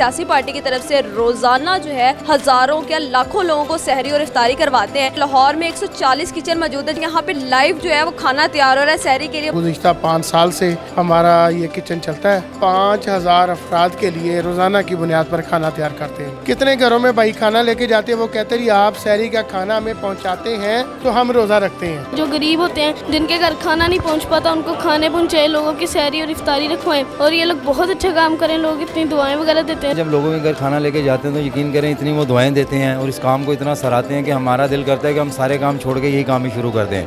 सियासी पार्टी की तरफ़ से रोज़ाना जो है हज़ारों क्या लाखों लोगों को सहरी और इफ्तारी करवाते हैं। लाहौर में 140 किचन मौजूद है यहाँ पे लाइव जो है वो खाना तैयार हो रहा है सहरी के लिए। गुजशत पाँच साल से हमारा ये किचन चलता है। पाँच हज़ार अफराद के लिए रोज़ाना की बुनियाद पर खाना तैयार करते हैं। कितने घरों में भाई खाना लेके जाते हैं वो कहते हैं आप सहरी का खाना हमें पहुँचाते हैं तो हम रोजा रखते हैं। जो गरीब होते हैं जिनके घर खाना नहीं पहुँच पाता उनको खाने पहुँचाए लोगों की सहरी और इफ्तारी रखवाएँ। और ये लोग बहुत अच्छा काम करें लोग इतनी दुआएँ वगैरह देते हैं। जब लोगों के घर खाना लेके जाते हैं तो यकीन करें इतनी वो दुआएँ देते हैं और इस काम को इतना सराहते हैं कि हमारा दिल करता है कि हम सारे काम छोड़ के यही काम ही शुरू कर दें।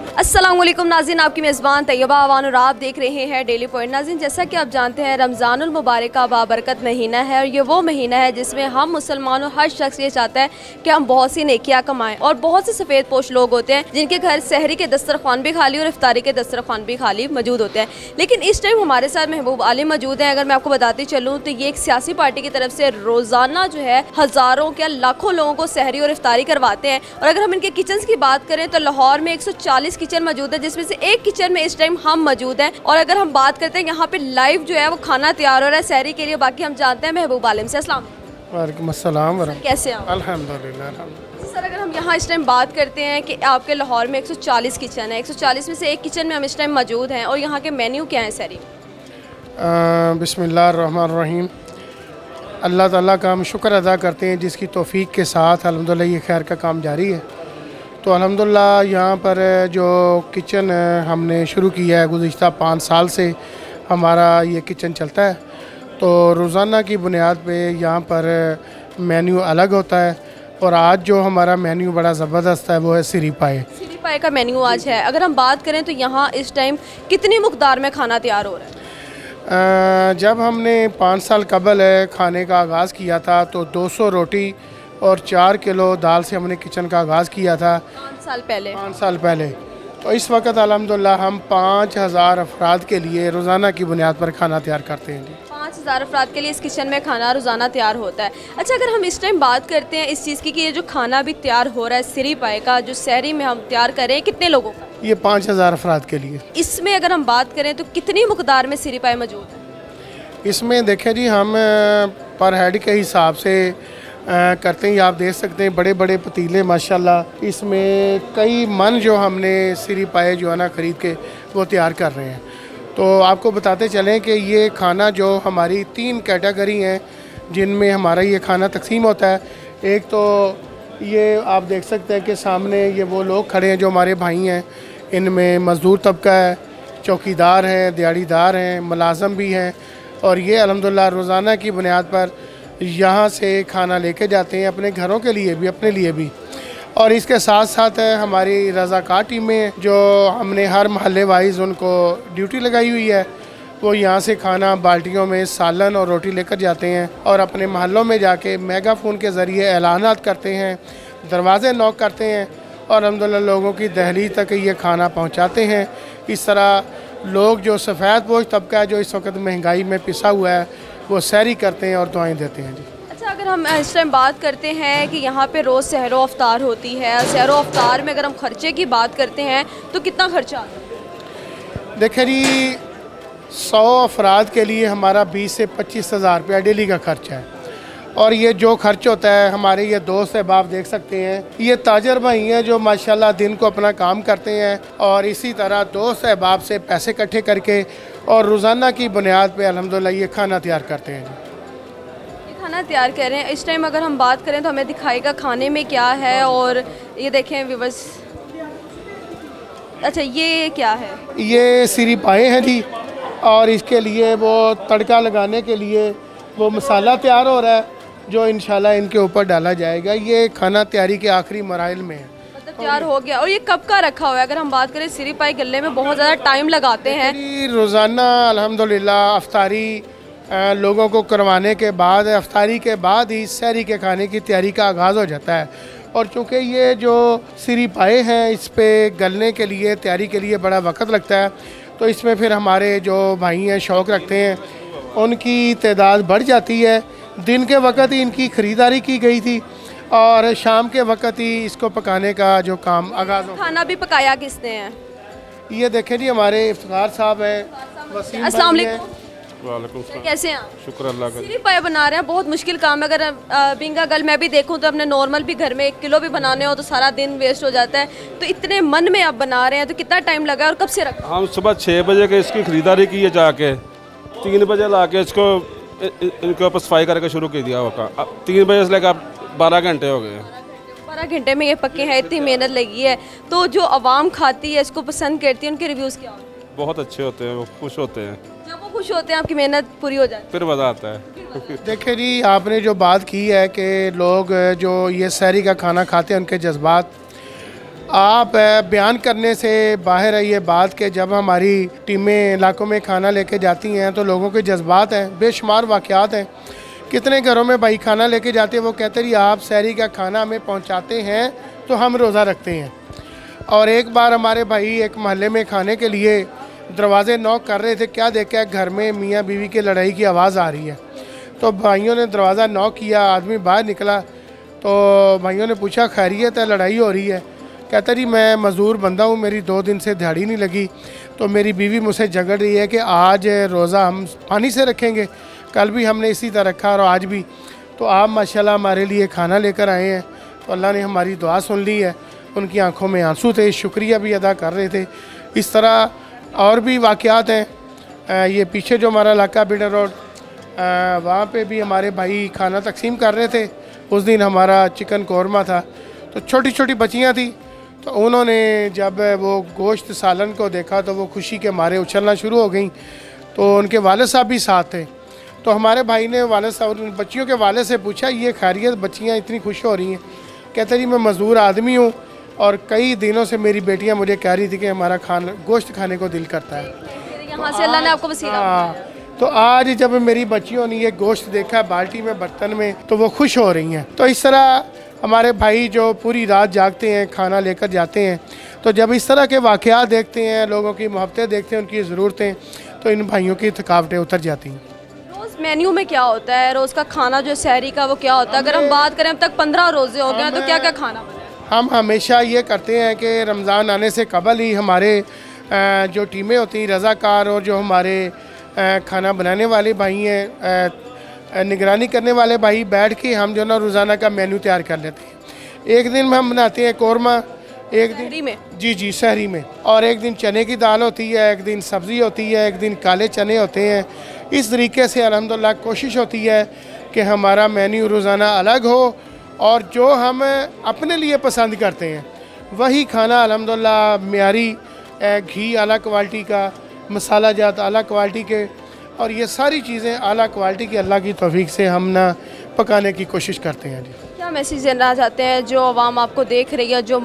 वालेकुम नाजिन आपकी मेज़बान तैयबा अवान और आप देख रहे हैं डेली पॉइंट। नाजिन जैसा कि आप जानते हैं, रमज़ानुल मुबारक का बाबरकत महीना है और ये वो महीना है जिसमें हम मुसलमानों हर शख्स ये चाहता है कि हम बहुत सी नेकियाँ कमाएँ और बहुत से सफ़ेद पोश लोग होते हैं जिनके घर सहरी के दस्तरखान भी खाली और इफ्तारी के दस्तरखान भी खाली मौजूद होते हैं। लेकिन इस टाइम हमारे साथ महबूब आलिम मौजूद हैं। अगर मैं आपको बताती चलूँ तो ये एक सियासी पार्टी की तरफ़ से रोज़ाना जो है हज़ारों क्या लाखों लोगों को सहरी और इफ्तारी करवाते हैं। और अगर हम इनके किचन की बात करें तो लाहौर में 140 किचन मौजूद है जिसमें से एक किचन में इस टाइम हम मौजूद हैं। और अगर हम बात करते हैं यहाँ पे लाइव जो है वो खाना तैयार हो रहा है सहरी के लिए। बाकी हम जानते हैं महबूब आलम से। असलाम वालेकुम अस्सलाम कैसे आप? अल्हम्दुलिल्लाह अल्हम्दुलिल्लाह। सर अगर हम यहाँ इस टाइम बात करते हैं कि आपके लाहौर में 140 किचन है 140 में से एक किचन में हम इस टाइम मौजूद हैं और यहाँ के मेन्यू क्या हैं सरी अ, बिस्मिल्लाहिर्रहमानिर्रहीम अल्लाह ताला का हम शुक्र अदा करते हैं जिसकी तौफीक के साथ अल्हम्दुलिल्लाह ये खैर का काम जारी है। तो अल्हम्दुलिल्लाह यहाँ पर जो किचन हमने शुरू किया है गुज्त पाँच साल से हमारा ये किचन चलता है। तो रोज़ाना की बुनियाद पे यहाँ पर मेन्यू अलग होता है और आज जो हमारा मेन्यू बड़ा ज़बरदस्त है, वो है सिरी पाए सिरी पाए का मेन्यू आज है। अगर हम बात करें तो यहाँ इस टाइम कितनी मकदार में खाना तैयार हो रहा है? जब हमने पाँच साल कबल है खाने का आगाज़ किया था तो 200 रोटी और चार किलो दाल से हमने किचन का आगाज़ किया था। पाँच साल पहले। पाँच साल पहले। तो इस वक्त अल्हम्दुलिल्लाह हम पाँच हज़ार अफराद के लिए रोज़ाना की बुनियाद पर खाना तैयार करते हैं जी। पाँच हज़ार अफराद के लिए इस किचन में खाना रोज़ाना तैयार होता है। अच्छा अगर हम इस टाइम बात करते हैं इस चीज़ की कि ये जो खाना भी तैयार हो रहा है सिरी पाए का जो शहरी में हम तैयार करें कितने लोगों का? ये पाँच हज़ार अफराद के लिए। इसमें अगर हम बात करें तो कितनी मकदार में सिरी पाए मौजूद है? इसमें देखें जी हम पर हेड के हिसाब से अ, करते हैं ये आप देख सकते हैं बड़े बड़े पतीले माशाल्लाह। इसमें कई मन जो हमने सिरी पाए जो है ना ख़रीद के वो तैयार कर रहे हैं। तो आपको बताते चलें कि ये खाना जो हमारी तीन कैटेगरी हैं जिनमें हमारा ये खाना तकसीम होता है। एक तो ये आप देख सकते हैं कि सामने ये वो लोग खड़े हैं जो हमारे भाई हैं इनमें मज़दूर तबका है, चौकीदार हैं, दिहाड़ीदार हैं, मुलाजम भी हैं और ये अलहमदिल्ला रोज़ाना की बुनियाद पर यहाँ से खाना लेके जाते हैं अपने घरों के लिए भी, अपने लिए भी। और इसके साथ साथ हमारी रज़ाकार टीमें जो हमने हर महल्ले वाइज उनको ड्यूटी लगाई हुई है, वो यहाँ से खाना बाल्टियों में सालन और रोटी लेकर जाते हैं और अपने महलों में जाके मेगाफोन के ज़रिए ऐलानात करते हैं, दरवाज़े नॉक करते हैं और अलहमदिल्ला लोगों की दहली तक ये खाना पहुँचाते हैं। इस तरह लोग जो सफ़ेद पोश तबका है जो इस वक्त महँगाई में पिसा हुआ है वो सैरी करते हैं और दुआएँ देते हैं। जी। अच्छा अगर हम इस टाइम बात करते हैं कि यहाँ पे रोज़ सहरो अफ्तार होती है सहरो अफ्तार में अगर हम खर्चे की बात करते हैं तो कितना खर्चा आता है? देखिए जी सौ अफराद के लिए हमारा बीस से पच्चीस हज़ार रुपया डेली का खर्चा है। और ये जो खर्च होता है हमारे ये दोस्त अहबाब देख सकते हैं। ये ताजर भाई हैं जो माशाल्लाह दिन को अपना काम करते हैं और इसी तरह दोस्त अहबाब से पैसे इकट्ठे करके और रोज़ाना की बुनियाद पे अल्हम्दुलिल्लाह ये खाना तैयार करते हैं ये खाना तैयार कर रहे हैं। इस टाइम अगर हम बात करें तो हमें दिखाएगा खाने में क्या है और ये देखें व्यूवर्स अच्छा ये क्या है? ये सिरी पाए हैं जी और इसके लिए वो तड़का लगाने के लिए वो मसाला तैयार हो रहा है। जो इंशाल्लाह इनके ऊपर डाला जाएगा ये खाना तैयारी के आखिरी मराइल में है। मतलब तैयार हो गया। और ये कब का रखा हुआ है? अगर हम बात करें सिरी पाई गले में बहुत ज़्यादा टाइम लगाते हैं। रोज़ाना अल्हम्दुलिल्लाह अफ्तारी लोगों को करवाने के बाद अफ्तारी के बाद ही शहरी के खाने की तैयारी का आगाज़ हो जाता है। और चूँकि ये जो सिरी पाए हैं इस पर गलने के लिए तैयारी के लिए बड़ा वक्त लगता है तो इसमें फिर हमारे जो भाई हैं शौक़ रखते हैं उनकी तादाद बढ़ जाती है। दिन के वक्त ही इनकी ख़रीदारी की गई थी और शाम के वक्त ही इसको पकाने का जो काम आगाज़ खाना भी पकाया किसने? है ये देखें जी हमारे इफ्तार साहब हैं वसीम अस्सलाम भाई हैं। वालेकुम। वालेकुम सलाम। कैसे हैं शुक्र अल्लाह का पाए बना रहे हैं बहुत मुश्किल काम है। अगर बिंगा गल मैं भी देखूँ तो अपने नॉर्मल भी घर में एक किलो भी बनाने हो तो सारा दिन वेस्ट हो जाता है। तो इतने मन में आप बना रहे हैं तो कितना टाइम लगा और कब से रखा? हम सुबह छः बजे के इसकी ख़रीदारी की है जाके तीन बजे ला के इसको इनके ऊपर सफ़ाई करके शुरू कर दिया होगा अब तीन बजे से लेकर बारह घंटे हो गए। हैं बारह घंटे में ये पक्के हैं इतनी मेहनत लगी है। तो जो आवाम खाती है इसको पसंद करती है उनके रिव्यूज़ क्या होते हैं? बहुत अच्छे होते हैं वो खुश होते हैं। जब वो खुश होते हैं आपकी मेहनत पूरी हो जाती फिर मज़ा आता है। देखिए जी आपने जो बात की है कि लोग जो ये शहरी का खाना खाते हैं उनके जज्बात आप बयान करने से बाहर है ये बात कि जब हमारी टीमें इलाकों में खाना लेके जाती हैं तो लोगों के जज्बात हैं, बेशुमार वाक़ात हैं। कितने घरों में भाई खाना लेके जाते हैं? वो कहते हैं आप शहरी का खाना हमें पहुंचाते हैं तो हम रोज़ा रखते हैं। और एक बार हमारे भाई एक मोहल्ले में खाने के लिए दरवाज़े नॉक कर रहे थे, क्या देखा, घर में मियाँ बीवी की लड़ाई की आवाज़ आ रही है। तो भाइयों ने दरवाज़ा नॉक किया, आदमी बाहर निकला तो भाइयों ने पूछा, खैरियत है, लड़ाई हो रही है? कहता जी, मैं मज़दूर बंदा हूँ, मेरी दो दिन से दिहाड़ी नहीं लगी तो मेरी बीवी मुझसे झगड़ रही है कि आज रोज़ा हम पानी से रखेंगे, कल भी हमने इसी तरह रखा और आज भी। तो आप माशाल्लाह हमारे लिए खाना लेकर आए हैं तो अल्लाह ने हमारी दुआ सुन ली है, उनकी आँखों में आँसू थे, शुक्रिया भी अदा कर रहे थे। इस तरह और भी वाक़ात हैं ये पीछे जो हमारा इलाका बिडर रोड वहाँ पे भी हमारे भाई खाना तकसीम कर रहे थे, उस दिन हमारा चिकन कौरमा था तो छोटी छोटी बच्चियाँ थी तो उन्होंने जब वो गोश्त सालन को देखा तो वो खुशी के मारे उछलना शुरू हो गई। तो उनके वाले साहब भी साथ थे। तो हमारे भाई ने वाले साहब उन बच्चियों के वाले से पूछा ये खैरियत बच्चियाँ इतनी खुश हो रही हैं? कहते जी मैं मज़दूर आदमी हूँ और कई दिनों से मेरी बेटियाँ मुझे कह रही थी कि हमारा खाना गोश्त खाने को दिल करता है। है यहाँ से अल्लाह ने आपको हाँ। तो आज जब मेरी बच्चियों ने ये गोश्त देखा बाल्टी में बर्तन में तो वो खुश हो रही हैं। तो इस तरह हमारे भाई जो पूरी रात जागते हैं खाना लेकर जाते हैं। तो जब इस तरह के वाक़ देखते हैं लोगों की मोहब्बतें देखते हैं उनकी ज़रूरतें तो इन भाइयों की थकावटें उतर जाती हैं। रोज मेन्यू में क्या होता है? रोज का खाना जो शहरी का वो क्या होता है? अगर हम बात करें अब तक पंद्रह रोज़े हो गए हैं तो क्या क्या खाना? हम हमेशा ये करते हैं कि रमज़ान आने से कबल ही हमारे जो टीमें होती हैं रज़ाकार और जो हमारे खाना बनाने वाले भाई हैं निगरानी करने वाले भाई बैठ के हम जो ना रोज़ाना का मेन्यू तैयार कर लेते हैं। एक दिन में हम बनाते हैं कौरमा एक दिन में? जी जी शहरी में। और एक दिन चने की दाल होती है एक दिन सब्ज़ी होती है एक दिन काले चने होते हैं। इस तरीके से अलहमदिल्ला कोशिश होती है कि हमारा मेन्यू रोज़ाना अलग हो और जो हम अपने लिए पसंद करते हैं वही खाना अलहमदिल्ला म्यारी घी अला क्वालिटी का मसाला जात अला क्वालिटी के और ये सारी चीज़ें अला क्वालिटी की अल्लाह की तौफीक से हम ना पकाने की कोशिश करते हैं जी। क्या मैसेज देना चाहते हैं जो आवाम आपको देख रही है जो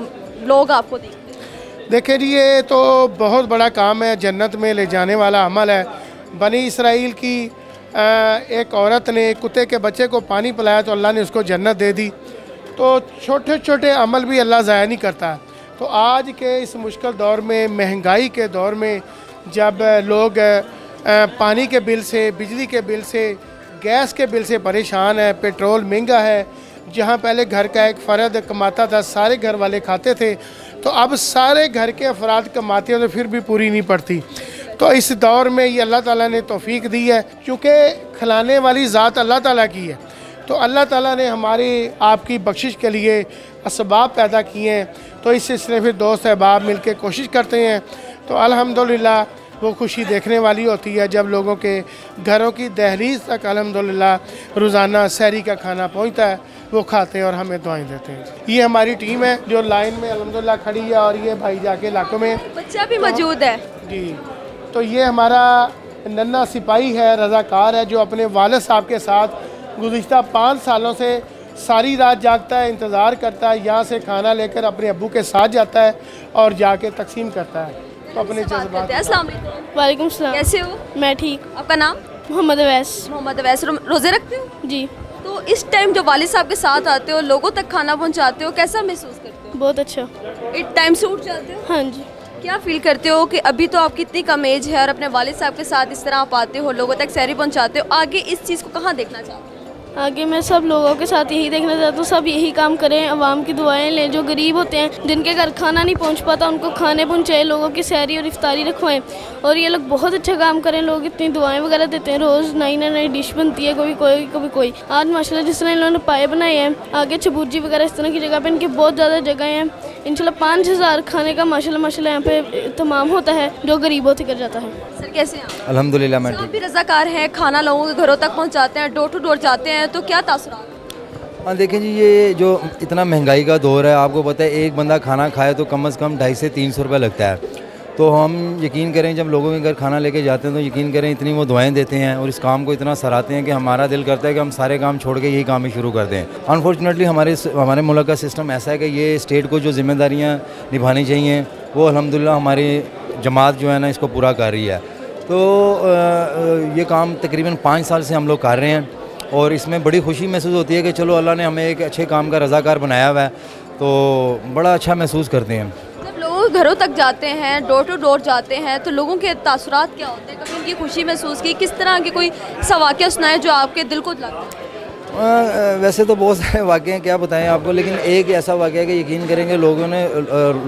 लोग आपको देख रहे हैं? देखिए जी ये तो बहुत बड़ा काम है जन्नत में ले जाने वाला अमल है। बनी इसराइल की एक औरत ने कुत्ते के बच्चे को पानी पिलाया तो अल्लाह ने उसको जन्नत दे दी। तो छोटे छोटे अमल भी अल्लाह ज़ाया नहीं करता। तो आज के इस मुश्किल दौर में महँगाई के दौर में जब लोग पानी के बिल से, बिजली के बिल से, गैस के बिल से परेशान है, पेट्रोल महँगा है। जहाँ पहले घर का एक फ़र्द कमाता था, सारे घर वाले खाते थे। तो अब सारे घर के अफराद कमाते हैं तो फिर भी पूरी नहीं पड़ती। तो इस दौर में ये अल्लाह ताला ने तौफीक दी है, क्योंकि खिलाने वाली ज़ात अल्लाह ताला की है। तो अल्लाह ताला ने हमारी, आपकी बख्शिश के लिए इसबाब पैदा किए हैं। तो इस सिलसिले फिर दोस्त अहबाब मिल के कोशिश करते हैं। तो अल्हम्दुलिल्लाह वो खुशी देखने वाली होती है जब लोगों के घरों की दहलीज तक अल्हम्दुलिल्लाह रोज़ाना शहरी का खाना पहुँचता है वो खाते हैं और हमें दुआएँ देते हैं। ये हमारी टीम है जो लाइन में अलहमदिल्ला खड़ी है और ये भाई जाके इलाकों में बच्चा भी मौजूद है। जी तो ये हमारा नन्ना सिपाही है रज़ाकार है जो अपने वालद साहब के साथ गुज्त पाँच सालों से सारी रात जागता है इंतज़ार करता है यहाँ से खाना लेकर अपने अबू के साथ जाता है और जाके तकसीम करता है। अपने जज्बात करते हैं। अस्सलाम वालेकुम। वालेकुम सलाम। कैसे हो? मैं ठीक। आपका नाम? मोहम्मद अवैस। मोहम्मद अवैस। रोज़े रखते हो? जी। तो इस टाइम जो वालिद साहब के साथ आते हो लोगों तक खाना पहुंचाते हो कैसा महसूस करते हो? बहुत अच्छा। एक टाइम से उठ जाते हो? हाँ जी। क्या फील करते हो कि अभी तो आपकी इतनी कम एज है और अपने वालिद साहब के साथ इस तरह आप आते हो लोगों तक सैरी पहुंचाते हो? आगे इस चीज़ को कहाँ देखना चाहते हो? आगे मैं सब लोगों के साथ यही देखना चाहता हूँ सब यही काम करें आवाम की दुआएँ लें जो गरीब होते हैं जिनके घर खाना नहीं पहुँच पाता उनको खाने पहुँचाए लोगों की सैरी और इफ्तारी रखवाएँ। और ये लोग बहुत अच्छा काम करें लोग इतनी दुआएँ वगैरह देते हैं रोज़ नई नई नई डिश बनती है कभी कोई कभी कोई। आज माशाल्लाह जिस तरह इन्होंने पाए बनाए हैं आगे छबूजी वगैरह इस तरह की जगह पर इनकी बहुत ज़्यादा जगह हैं। इंशाल्लाह पाँच हज़ार खाने का माशाल्लाह माशाल्लाह यहाँ पे तमाम होता है जो गरीबों से कर जाता है। सर कैसे हैं आप? अल्हम्दुलिल्लाह मैं भी रजाकार हैं खाना लोगों के घरों तक पहुँचाते हैं डोर टू डोर जाते हैं तो क्या तासुरात हाँ? देखें जी, ये जो इतना महँगाई का दौर है, आपको पता है, एक बंदा खाना खाए तो कम से कम ढाई से तीन सौ रुपये लगता है। तो हम यकीन करें, जब लोगों के घर खाना लेके जाते हैं तो यकीन करें, इतनी वो दुआएँ देते हैं और इस काम को इतना सराहते हैं कि हमारा दिल करता है कि हम सारे काम छोड़ के यही काम ही शुरू कर दें। अनफॉर्चुनेटली हमारे हमारे मुल्क का सिस्टम ऐसा है कि ये स्टेट को जो जिम्मेदारियाँ निभानी चाहिए, वो अलहमदिल्ला हमारी जमात जो है ना, इसको पूरा कर रही है। तो ये काम तकरीबन पाँच साल से हम लोग कर रहे हैं। और इसमें बड़ी खुशी महसूस होती है कि चलो अल्लाह ने हमें एक अच्छे काम का रज़ाकार बनाया हुआ है तो बड़ा अच्छा महसूस करते हैं जब लोगों घरों तक जाते हैं डोर टू डोर जाते हैं तो लोगों के तासुरात क्या होते हैं? कभी उनकी खुशी महसूस की? किस तरह के कोई सवाक़ सुनाए जो आपके दिल को लगता है? अ, वैसे तो बहुत सारे वाक़े हैं क्या बताएँ आपको लेकिन एक ऐसा वाक़ है कि यकीन करेंगे लोगों ने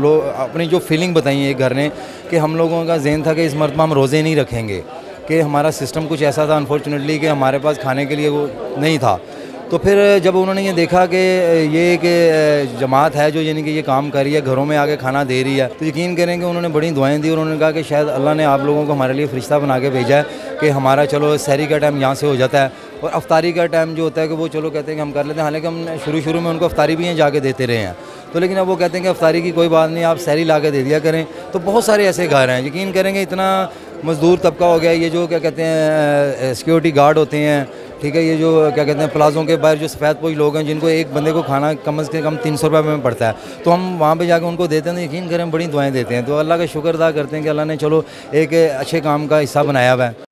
लो, अपनी जो फीलिंग बताई है घर ने कि हम लोगों का जहन था कि इस मरतबा हम रोज़े नहीं रखेंगे। कि हमारा सिस्टम कुछ ऐसा था अनफॉर्चुनेटली कि हमारे पास खाने के लिए वो नहीं था। तो फिर जब उन्होंने ये देखा कि ये एक जमात है जो, यानी कि ये काम कर रही है, घरों में आके खाना दे रही है तो यकीन करें कि उन्होंने बड़ी दुआएँ दी और उन्होंने कहा कि शायद अल्लाह ने आप लोगों को हमारे लिए फरिश्ता बना के भेजा है, कि हमारा चलो सहरी का टाइम यहाँ से हो जाता है, और अफ्तारी का टाइम जो होता है कि वो चलो कहते हैं कि हम कर लेते हैं, हालाँकि हम शुरू शुरू में उनको अफ्तारी भी यहाँ जाके देते रहे हैं। तो लेकिन अब वो कहते हैं कि अफ्तारी की कोई बात नहीं, आप सहरी ला के दे दिया करें। तो बहुत सारे ऐसे घर हैं, यकीन करेंगे इतना मज़दूर तबका हो गया, ये जो क्या कहते हैं सिक्योरिटी गार्ड होते हैं, ठीक है, ये जो क्या कहते हैं, प्लाजों के बाहर जो सफ़ेद पोज लोग हैं, जिनको एक बंदे को खाना कम से कम तीन सौ रुपये में पड़ता है। तो हम वहाँ पे जाकर उनको देते हैं तो यकीन करें, बड़ी दुआएँ देते हैं। तो अल्लाह का शुक्र अदा करते हैं कि अल्लाह ने, चलो, एक अच्छे काम का हिस्सा बनाया हुआ है।